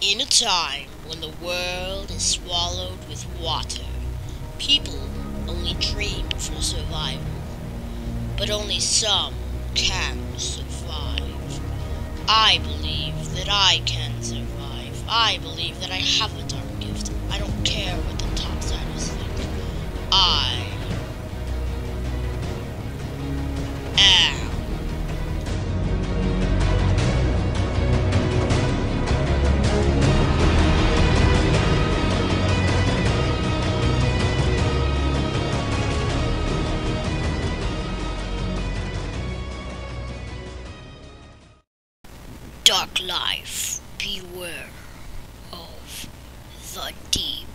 In a time when the world is swallowed with water, people only dream for survival. But only some can survive. I believe that I can survive. I believe that I have a dark gift. Dark life, beware of the deep.